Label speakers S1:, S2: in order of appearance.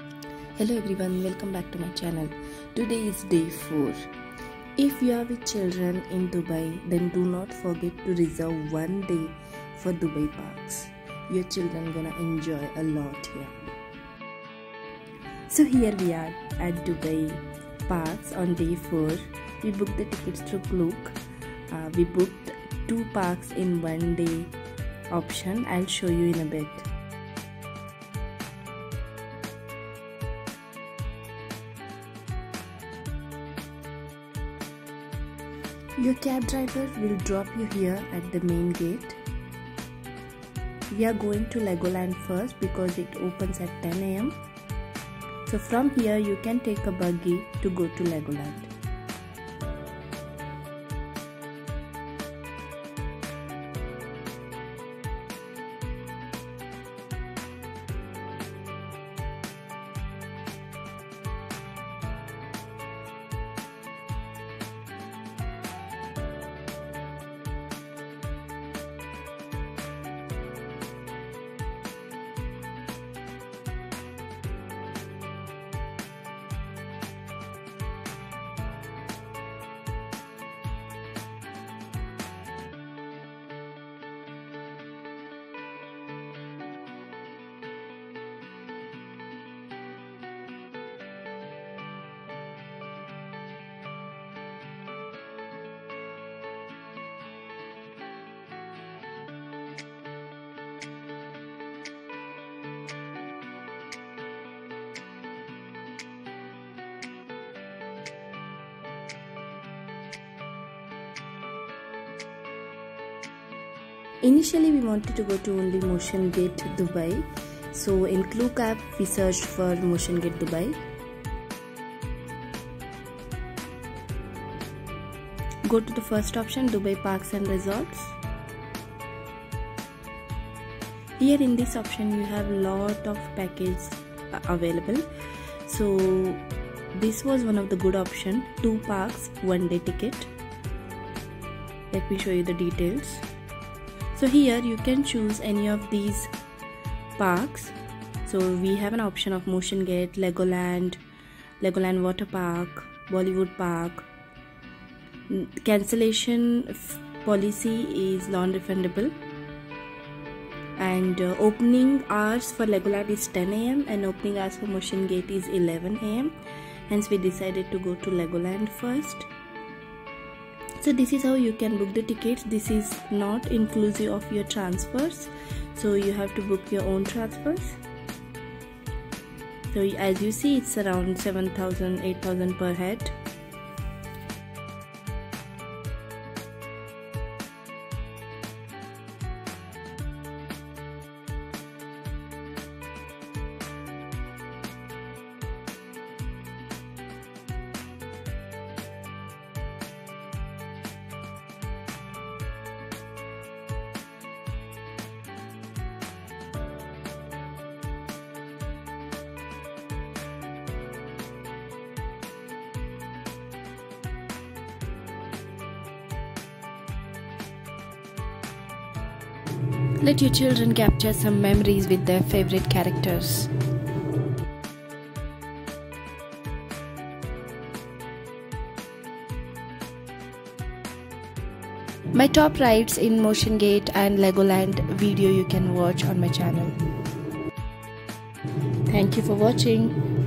S1: Hello everyone, welcome back to my channel. Today is day 4. If you are with children in Dubai, then do not forget to reserve one day for Dubai parks. Your children gonna enjoy a lot here. So here we are at Dubai parks on day 4. We booked the tickets through Klook. Uh, we booked two parks in one day option. I'll show you in a bit. Your cab driver will drop you here at the main gate. We are going to Legoland first because it opens at 10 am. So from here you can take a buggy to go to Legoland. Initially, we wanted to go to only Motion Gate Dubai. So in Klook app, we searched for Motion Gate Dubai. Go to the first option, Dubai Parks and Resorts. Here in this option, you have lot of packages uh, available. So this was one of the good option. Two parks, one day ticket. Let me show you the details so here you can choose any of these parks. So we have an option of motion gate legoland legoland water park bollywood park. Cancellation policy is non-refundable. And uh, opening hours for legoland is 10 am and opening hours for motion gate is 11 am hence we decided to go to legoland first so this is how you can book the tickets. This is not inclusive of your transfers. So you have to book your own transfers. So as you see it's around 7000 8000 per head Let your children capture some memories with their favorite characters. My top rides in Motion Gate and Legoland video you can watch on my channel. Thank you for watching.